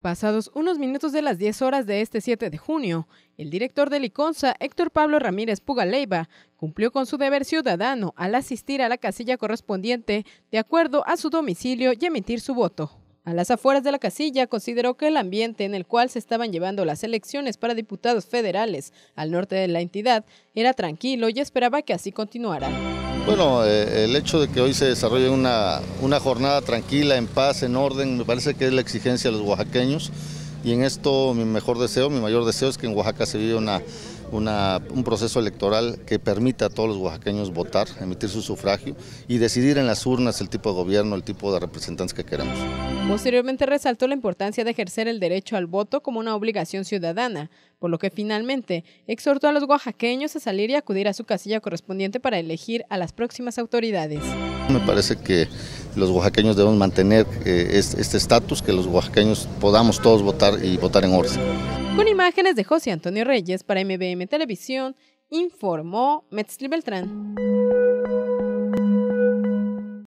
Pasados unos minutos de las 10 horas de este 7 de junio, el director de Liconza, Héctor Pablo Ramírez Pugaleiva, cumplió con su deber ciudadano al asistir a la casilla correspondiente de acuerdo a su domicilio y emitir su voto. A las afueras de la casilla consideró que el ambiente en el cual se estaban llevando las elecciones para diputados federales al norte de la entidad era tranquilo y esperaba que así continuara. Bueno, eh, el hecho de que hoy se desarrolle una, una jornada tranquila, en paz, en orden, me parece que es la exigencia de los oaxaqueños y en esto mi mejor deseo, mi mayor deseo es que en Oaxaca se vive una, un proceso electoral que permita a todos los oaxaqueños votar, emitir su sufragio y decidir en las urnas el tipo de gobierno, el tipo de representantes que queremos. Posteriormente resaltó la importancia de ejercer el derecho al voto como una obligación ciudadana, por lo que finalmente exhortó a los oaxaqueños a salir y acudir a su casilla correspondiente para elegir a las próximas autoridades. Me parece que los oaxaqueños debemos mantener eh, este estatus, que los oaxaqueños podamos todos votar y votar en orden. Con imágenes de José Antonio Reyes para MBM Televisión, informó Metzli Beltrán.